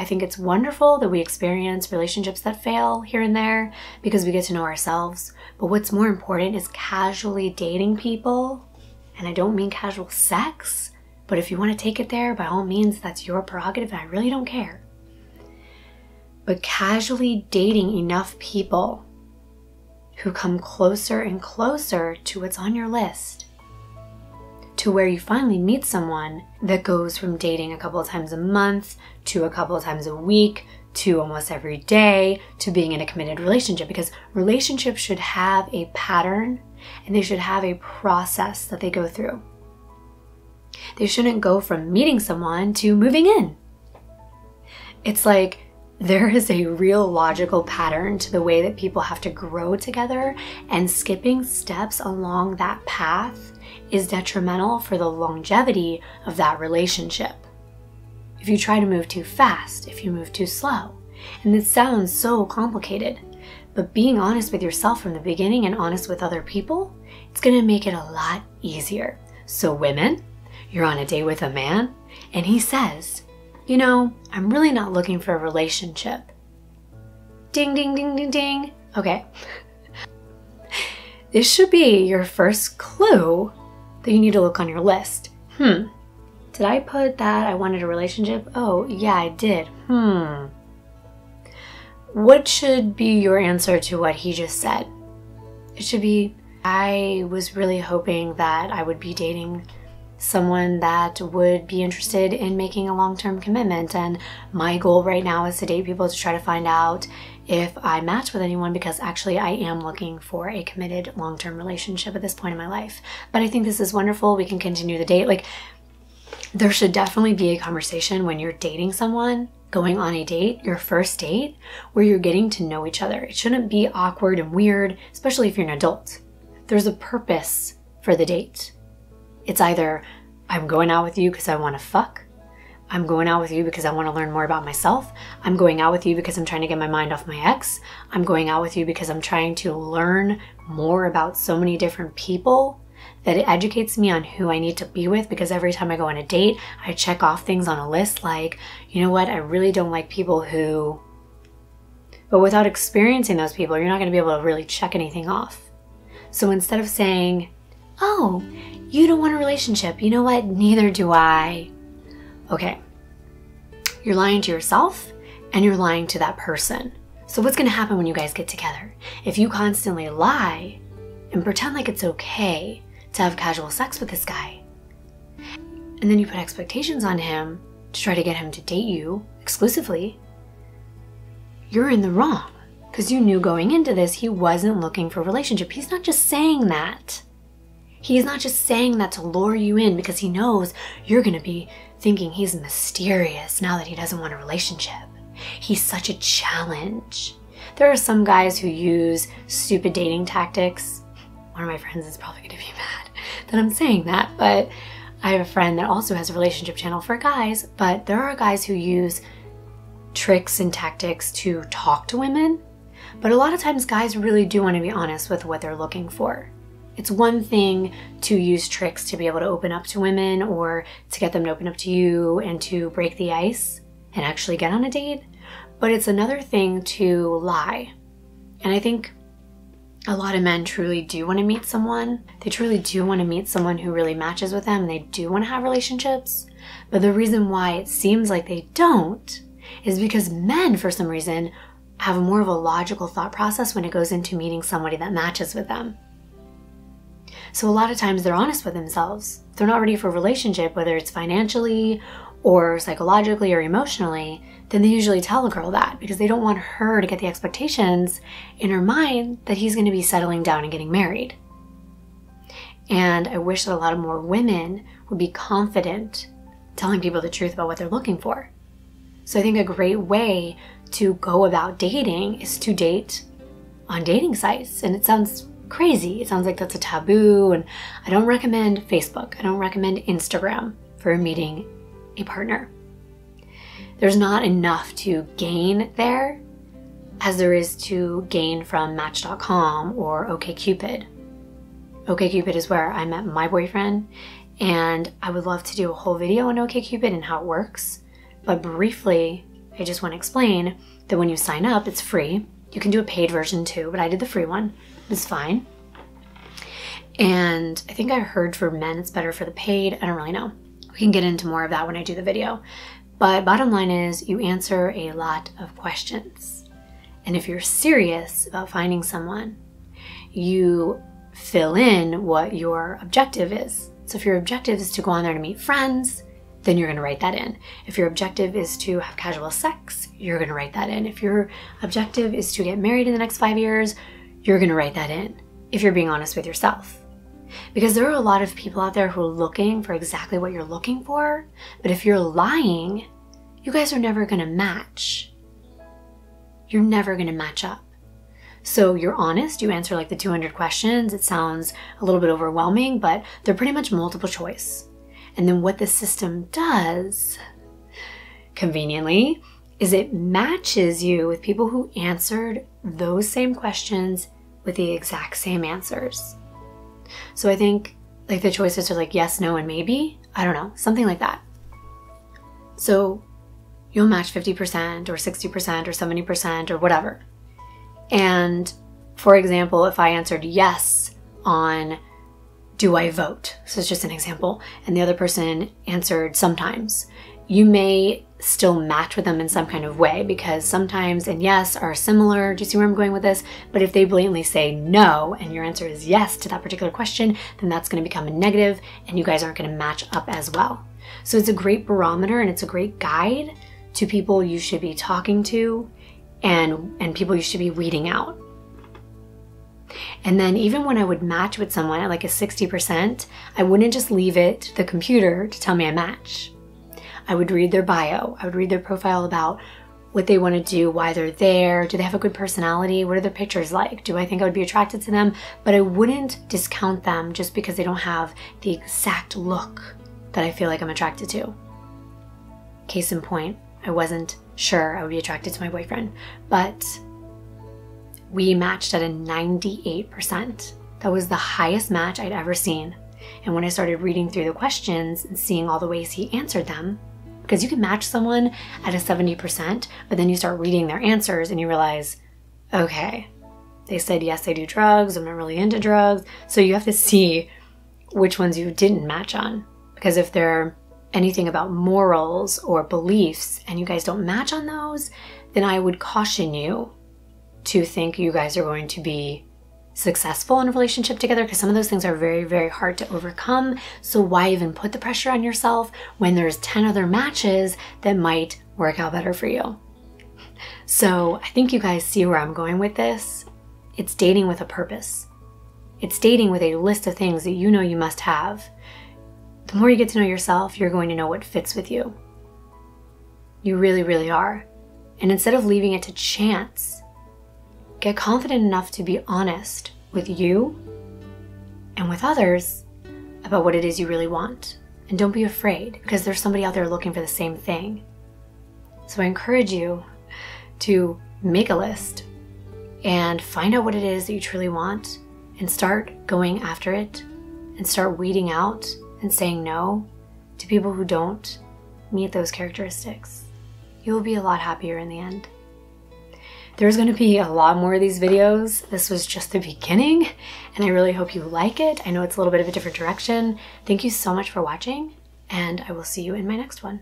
I think it's wonderful that we experience relationships that fail here and there because we get to know ourselves. But what's more important is casually dating people. And I don't mean casual sex, but if you want to take it there, by all means, that's your prerogative, and I really don't care. But casually dating enough people who come closer and closer to what's on your list to where you finally meet someone that goes from dating a couple of times a month to a couple of times a week to almost every day to being in a committed relationship because relationships should have a pattern and they should have a process that they go through. They shouldn't go from meeting someone to moving in. It's like there is a real logical pattern to the way that people have to grow together, and skipping steps along that path is detrimental for the longevity of that relationship. If you try to move too fast, if you move too slow, and this sounds so complicated, but being honest with yourself from the beginning and honest with other people, it's gonna make it a lot easier. So, women, you're on a date with a man, and he says, You know, I'm really not looking for a relationship. Ding, ding, ding, ding, ding. Okay. this should be your first clue that you need to look on your list. Hmm. Did I put that I wanted a relationship? Oh, yeah, I did. Hmm. What should be your answer to what he just said? It should be I was really hoping that I would be dating someone that would be interested in making a long term commitment. And my goal right now is to date people to try to find out if I match with anyone because actually I am looking for a committed long term relationship at this point in my life. But I think this is wonderful. We can continue the date. Like, there should definitely be a conversation when you're dating someone, going on a date, your first date, where you're getting to know each other. It shouldn't be awkward and weird, especially if you're an adult. There's a purpose for the date. It's either I'm going out with you because I want to fuck, I'm going out with you because I want to learn more about myself, I'm going out with you because I'm trying to get my mind off my ex, I'm going out with you because I'm trying to learn more about so many different people that it educates me on who I need to be with because every time I go on a date, I check off things on a list like, you know what, I really don't like people who. But without experiencing those people, you're not going to be able to really check anything off. So instead of saying, oh, you don't want a relationship. You know what? Neither do I. Okay. You're lying to yourself and you're lying to that person. So, what's going to happen when you guys get together? If you constantly lie and pretend like it's okay to have casual sex with this guy, and then you put expectations on him to try to get him to date you exclusively, you're in the wrong because you knew going into this he wasn't looking for a relationship. He's not just saying that. He's not just saying that to lure you in because he knows you're going to be thinking he's mysterious now that he doesn't want a relationship. He's such a challenge. There are some guys who use stupid dating tactics. One of my friends is probably going to be mad that I'm saying that, but I have a friend that also has a relationship channel for guys, but there are guys who use tricks and tactics to talk to women. But a lot of times, guys really do want to be honest with what they're looking for. It's one thing to use tricks to be able to open up to women or to get them to open up to you and to break the ice and actually get on a date, but it's another thing to lie. And I think a lot of men truly do want to meet someone. They truly do want to meet someone who really matches with them. And they do want to have relationships. But the reason why it seems like they don't is because men, for some reason, have more of a logical thought process when it goes into meeting somebody that matches with them. So a lot of times they're honest with themselves. They're not ready for a relationship, whether it's financially or psychologically or emotionally, then they usually tell a girl that because they don't want her to get the expectations in her mind that he's going to be settling down and getting married. And I wish that a lot of more women would be confident telling people the truth about what they're looking for. So I think a great way to go about dating is to date on dating sites. And it sounds crazy. It sounds like that's a taboo, and I don't recommend Facebook. I don't recommend Instagram for meeting a partner. There's not enough to gain there as there is to gain from Match.com or OKCupid. OKCupid is where I met my boyfriend, and I would love to do a whole video on OKCupid and how it works. But briefly, I just want to explain that when you sign up, it's free. You can do a paid version too, but I did the free one. It's fine. And I think I heard for men it's better for the paid. I don't really know. We can get into more of that when I do the video. But bottom line is, you answer a lot of questions. And if you're serious about finding someone, you fill in what your objective is. So if your objective is to go on there to meet friends, then you're going to write that in. If your objective is to have casual sex, you're going to write that in. If your objective is to get married in the next five years, you're going to write that in. If you're being honest with yourself. Because there are a lot of people out there who are looking for exactly what you're looking for, but if you're lying, you guys are never going to match. You're never going to match up. So you're honest, you answer like the 200 questions. It sounds a little bit overwhelming, but they're pretty much multiple choice. And then what the system does, conveniently, is it matches you with people who answered those same questions with the exact same answers. So I think like the choices are like yes, no, and maybe. I don't know, something like that. So you'll match 50% or 60% or 70% or whatever. And for example, if I answered yes on do I vote? So it's just an example. And the other person answered sometimes. You may still match with them in some kind of way because sometimes and yes are similar. Do you see where I'm going with this? But if they blatantly say no and your answer is yes to that particular question, then that's going to become a negative and you guys aren't going to match up as well. So it's a great barometer and it's a great guide to people you should be talking to and and people you should be weeding out. And then even when I would match with someone at like a 60%, I wouldn't just leave it to the computer to tell me I match. I would read their bio. I would read their profile about what they want to do, why they're there, do they have a good personality, what are their pictures like, do I think I would be attracted to them, but I wouldn't discount them just because they don't have the exact look that I feel like I'm attracted to. Case in point, I wasn't sure I would be attracted to my boyfriend, but we matched at a 98%. That was the highest match I'd ever seen. And when I started reading through the questions and seeing all the ways he answered them, because you can match someone at a 70%, but then you start reading their answers and you realize, okay, they said yes, they do drugs, I'm not really into drugs. So you have to see which ones you didn't match on. Because if they're anything about morals or beliefs and you guys don't match on those, then I would caution you to think you guys are going to be successful in a relationship together because some of those things are very, very hard to overcome. So, why even put the pressure on yourself when there's 10 other matches that might work out better for you? So, I think you guys see where I'm going with this. It's dating with a purpose, it's dating with a list of things that you know you must have. The more you get to know yourself, you're going to know what fits with you. You really, really are. And instead of leaving it to chance, Get confident enough to be honest with you and with others about what it is you really want. And don't be afraid because there's somebody out there looking for the same thing. So I encourage you to make a list and find out what it is that you truly want and start going after it and start weeding out and saying no to people who don't meet those characteristics. You will be a lot happier in the end. There's going to be a lot more of these videos. This was just the beginning, and I really hope you like it. I know it's a little bit of a different direction. Thank you so much for watching, and I will see you in my next one.